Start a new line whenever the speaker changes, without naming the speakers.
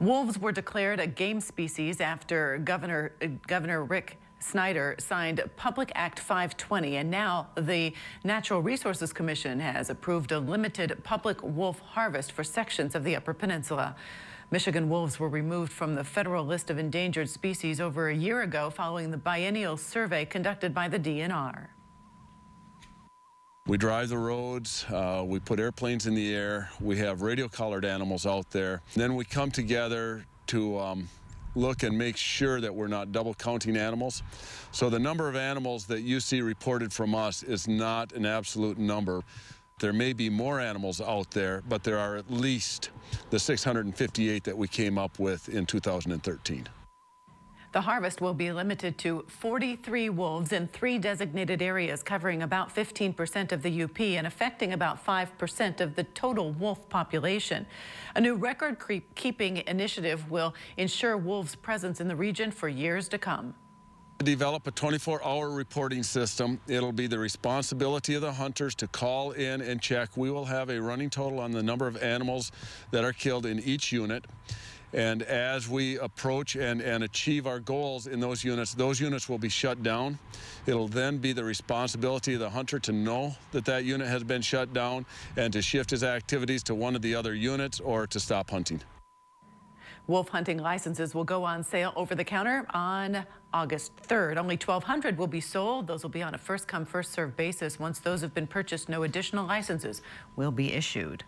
Wolves were declared a game species after Governor, uh, Governor Rick Snyder signed Public Act 520, and now the Natural Resources Commission has approved a limited public wolf harvest for sections of the Upper Peninsula. Michigan wolves were removed from the federal list of endangered species over a year ago following the biennial survey conducted by the DNR.
We drive the roads, uh, we put airplanes in the air, we have radio collared animals out there. Then we come together to um, look and make sure that we're not double counting animals. So the number of animals that you see reported from us is not an absolute number. There may be more animals out there, but there are at least the 658 that we came up with in 2013.
The harvest will be limited to 43 wolves in three designated areas, covering about 15% of the UP and affecting about 5% of the total wolf population. A new record keeping initiative will ensure wolves' presence in the region for years to come.
Develop a 24-hour reporting system. It'll be the responsibility of the hunters to call in and check. We will have a running total on the number of animals that are killed in each unit. And as we approach and, and achieve our goals in those units, those units will be shut down. It'll then be the responsibility of the hunter to know that that unit has been shut down and to shift his activities to one of the other units or to stop hunting.
Wolf hunting licenses will go on sale over the counter on August 3rd. Only 1,200 will be sold. Those will be on a first come, first served basis. Once those have been purchased, no additional licenses will be issued.